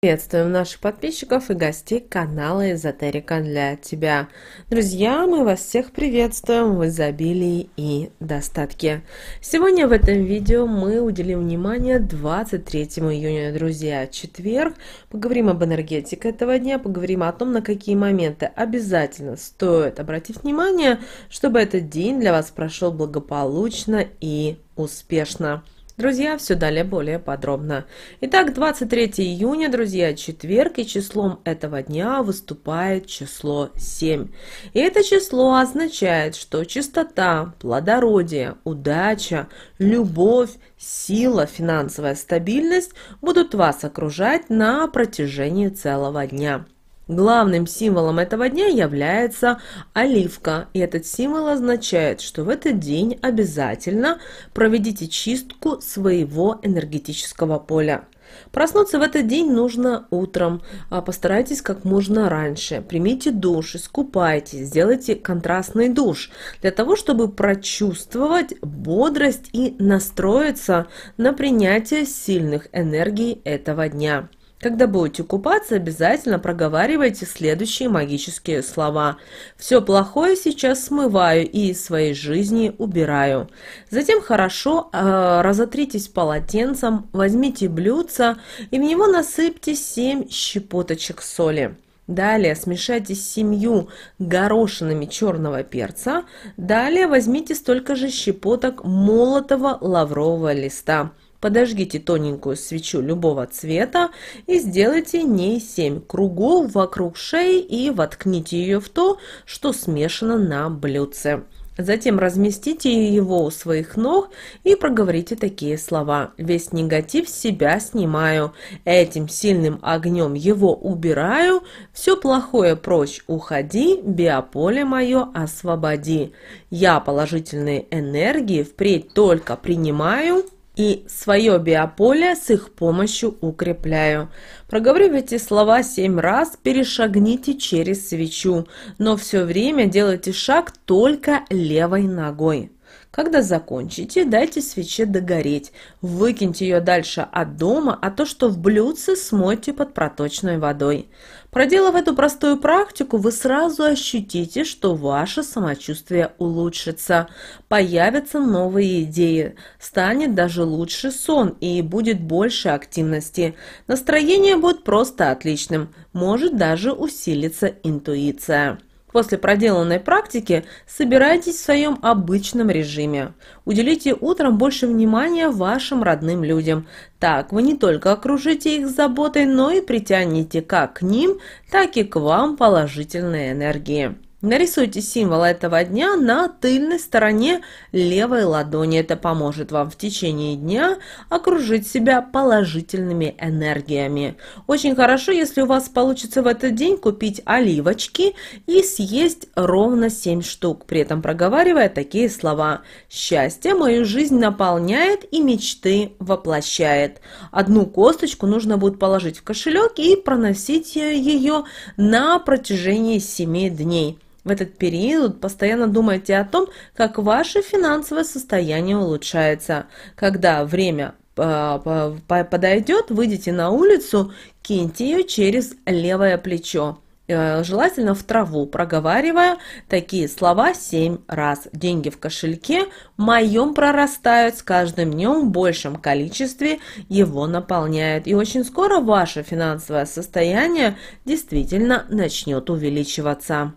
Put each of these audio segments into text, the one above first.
Приветствуем наших подписчиков и гостей канала Эзотерика для тебя. Друзья, мы вас всех приветствуем в изобилии и достатке. Сегодня в этом видео мы уделим внимание 23 июня, друзья, четверг. Поговорим об энергетике этого дня, поговорим о том, на какие моменты обязательно стоит обратить внимание, чтобы этот день для вас прошел благополучно и успешно. Друзья, все далее более подробно. Итак, 23 июня, друзья, четверг, и числом этого дня выступает число 7. И это число означает, что чистота, плодородие, удача, любовь, сила, финансовая стабильность будут вас окружать на протяжении целого дня. Главным символом этого дня является оливка, и этот символ означает, что в этот день обязательно проведите чистку своего энергетического поля. Проснуться в этот день нужно утром, а постарайтесь как можно раньше. Примите душ, искупайтесь, сделайте контрастный душ, для того, чтобы прочувствовать бодрость и настроиться на принятие сильных энергий этого дня. Когда будете купаться, обязательно проговаривайте следующие магические слова. «Все плохое сейчас смываю и из своей жизни убираю». Затем хорошо э, разотритесь полотенцем, возьмите блюдце и в него насыпьте 7 щепоточек соли. Далее смешайте с семью горошинами черного перца. Далее возьмите столько же щепоток молотого лаврового листа. Подожгите тоненькую свечу любого цвета и сделайте ней 7 кругов вокруг шеи и воткните ее в то, что смешано на блюдце. Затем разместите его у своих ног и проговорите такие слова. «Весь негатив с себя снимаю, этим сильным огнем его убираю, все плохое прочь уходи, биополе мое освободи. Я положительные энергии впредь только принимаю, и свое биополе с их помощью укрепляю. Проговорив эти слова семь раз, перешагните через свечу, но все время делайте шаг только левой ногой. Когда закончите, дайте свече догореть, выкиньте ее дальше от дома, а то, что в блюдце, смойте под проточной водой. Проделав эту простую практику, вы сразу ощутите, что ваше самочувствие улучшится, появятся новые идеи, станет даже лучше сон и будет больше активности. Настроение будет просто отличным, может даже усилиться интуиция. После проделанной практики собирайтесь в своем обычном режиме. Уделите утром больше внимания вашим родным людям. Так вы не только окружите их заботой, но и притянете как к ним, так и к вам положительные энергии. Нарисуйте символ этого дня на тыльной стороне левой ладони. Это поможет вам в течение дня окружить себя положительными энергиями. Очень хорошо, если у вас получится в этот день купить оливочки и съесть ровно 7 штук, при этом проговаривая такие слова. «Счастье мою жизнь наполняет и мечты воплощает». Одну косточку нужно будет положить в кошелек и проносить ее на протяжении 7 дней. В этот период постоянно думайте о том, как ваше финансовое состояние улучшается. Когда время э, подойдет, выйдите на улицу, киньте ее через левое плечо э, желательно в траву, проговаривая такие слова семь раз. Деньги в кошельке моем прорастают с каждым днем в большем количестве, его наполняет. И очень скоро ваше финансовое состояние действительно начнет увеличиваться.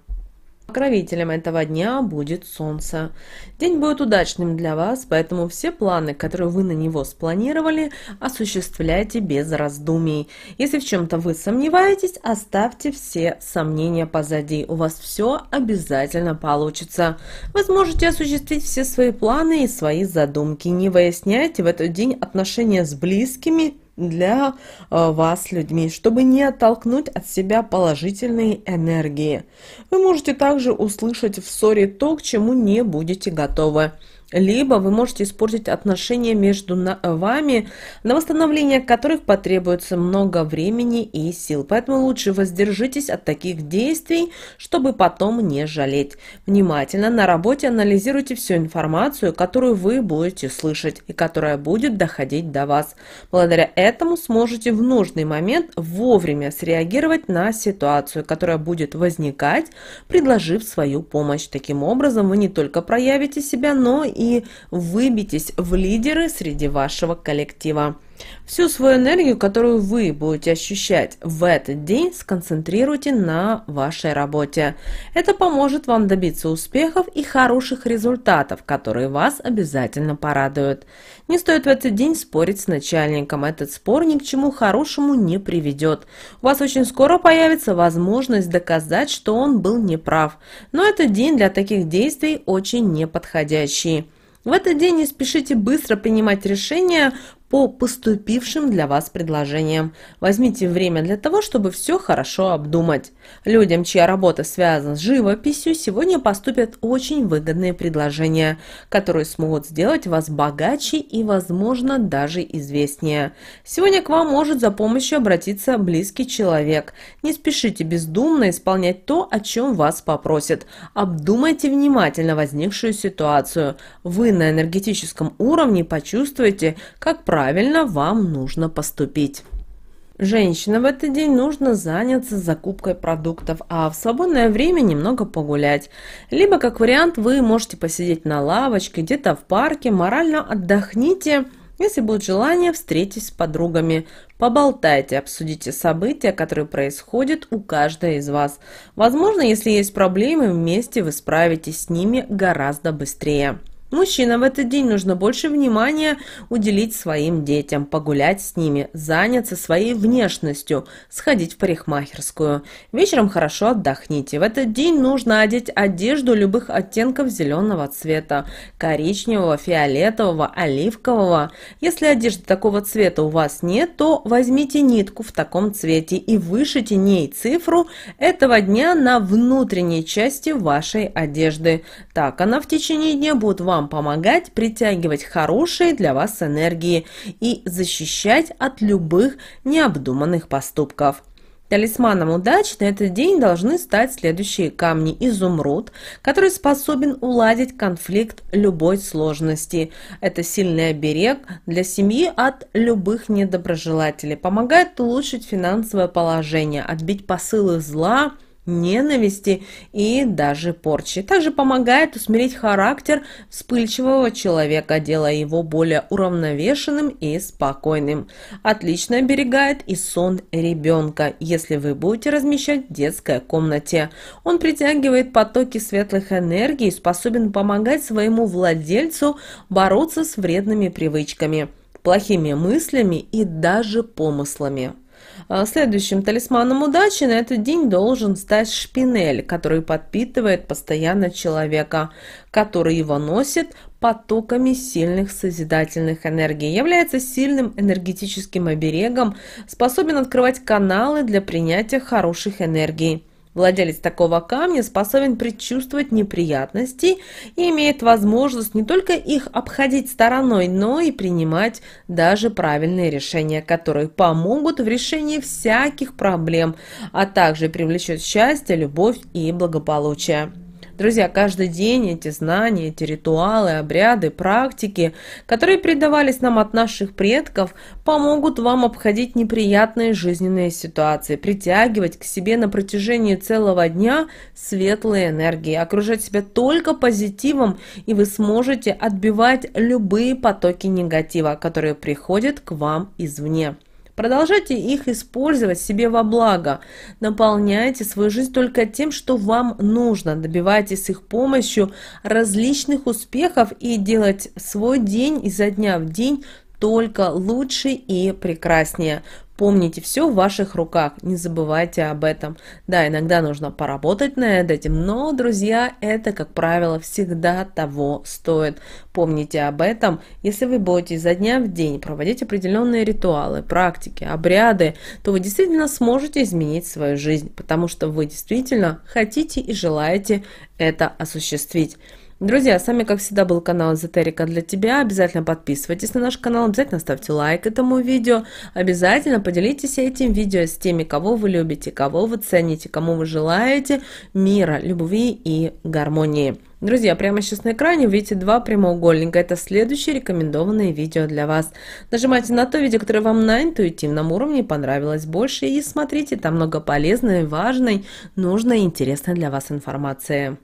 Покровителем этого дня будет Солнце. День будет удачным для вас, поэтому все планы, которые вы на него спланировали, осуществляйте без раздумий. Если в чем-то вы сомневаетесь, оставьте все сомнения позади. У вас все обязательно получится. Вы сможете осуществить все свои планы и свои задумки. Не выясняйте в этот день отношения с близкими для э, вас людьми, чтобы не оттолкнуть от себя положительные энергии. Вы можете также услышать в ссоре то, к чему не будете готовы. Либо вы можете испортить отношения между вами, на восстановление которых потребуется много времени и сил. Поэтому лучше воздержитесь от таких действий, чтобы потом не жалеть. Внимательно на работе анализируйте всю информацию, которую вы будете слышать и которая будет доходить до вас. Благодаря этому сможете в нужный момент вовремя среагировать на ситуацию, которая будет возникать, предложив свою помощь. Таким образом, вы не только проявите себя, но и и выбейтесь в лидеры среди вашего коллектива. Всю свою энергию, которую вы будете ощущать в этот день, сконцентрируйте на вашей работе. Это поможет вам добиться успехов и хороших результатов, которые вас обязательно порадуют. Не стоит в этот день спорить с начальником. Этот спор ни к чему хорошему не приведет. У вас очень скоро появится возможность доказать, что он был неправ. Но этот день для таких действий очень неподходящий. В этот день не спешите быстро принимать решения по поступившим для вас предложениям. Возьмите время для того, чтобы все хорошо обдумать. Людям, чья работа связана с живописью, сегодня поступят очень выгодные предложения, которые смогут сделать вас богаче и, возможно, даже известнее. Сегодня к вам может за помощью обратиться близкий человек. Не спешите бездумно исполнять то, о чем вас попросят. Обдумайте внимательно возникшую ситуацию. Вы на энергетическом уровне почувствуете, как правильно правильно вам нужно поступить. Женщина в этот день нужно заняться закупкой продуктов, а в свободное время немного погулять. Либо, как вариант, вы можете посидеть на лавочке, где-то в парке, морально отдохните. Если будет желание, встретитесь с подругами, поболтайте, обсудите события, которые происходят у каждой из вас. Возможно, если есть проблемы, вместе вы справитесь с ними гораздо быстрее. Мужчинам в этот день нужно больше внимания уделить своим детям, погулять с ними, заняться своей внешностью, сходить в парикмахерскую. Вечером хорошо отдохните. В этот день нужно одеть одежду любых оттенков зеленого цвета, коричневого, фиолетового, оливкового. Если одежды такого цвета у вас нет, то возьмите нитку в таком цвете и вышите ней цифру этого дня на внутренней части вашей одежды. Так она в течение дня будет вам вам помогать притягивать хорошие для вас энергии и защищать от любых необдуманных поступков. Талисманом удачи на этот день должны стать следующие камни. Изумруд, который способен уладить конфликт любой сложности. Это сильный оберег для семьи от любых недоброжелателей. Помогает улучшить финансовое положение, отбить посылы зла, ненависти и даже порчи. Также помогает усмирить характер вспыльчивого человека, делая его более уравновешенным и спокойным. Отлично оберегает и сон ребенка, если вы будете размещать в детской комнате. Он притягивает потоки светлых энергий и способен помогать своему владельцу бороться с вредными привычками, плохими мыслями и даже помыслами. А, следующим талисманом удачи на этот день должен стать шпинель, который подпитывает постоянно человека, который его носит потоками сильных созидательных энергий, является сильным энергетическим оберегом, способен открывать каналы для принятия хороших энергий. Владелец такого камня способен предчувствовать неприятности и имеет возможность не только их обходить стороной, но и принимать даже правильные решения, которые помогут в решении всяких проблем, а также привлечет счастье, любовь и благополучие. Друзья, каждый день эти знания, эти ритуалы, обряды, практики, которые передавались нам от наших предков, помогут вам обходить неприятные жизненные ситуации, притягивать к себе на протяжении целого дня светлые энергии, окружать себя только позитивом, и вы сможете отбивать любые потоки негатива, которые приходят к вам извне. Продолжайте их использовать себе во благо. Наполняйте свою жизнь только тем, что вам нужно. Добивайтесь их помощью различных успехов и делать свой день изо дня в день только лучше и прекраснее. Помните, все в ваших руках, не забывайте об этом. Да, иногда нужно поработать над этим, но, друзья, это, как правило, всегда того стоит. Помните об этом, если вы будете изо дня в день проводить определенные ритуалы, практики, обряды, то вы действительно сможете изменить свою жизнь, потому что вы действительно хотите и желаете это осуществить. Друзья, с вами, как всегда, был канал Эзотерика для тебя. Обязательно подписывайтесь на наш канал, обязательно ставьте лайк этому видео. Обязательно поделитесь этим видео с теми, кого вы любите, кого вы цените, кому вы желаете мира, любви и гармонии. Друзья, прямо сейчас на экране видите два прямоугольника. Это следующее рекомендованное видео для вас. Нажимайте на то видео, которое вам на интуитивном уровне понравилось больше и смотрите, там много полезной, важной, нужной и интересной для вас информации.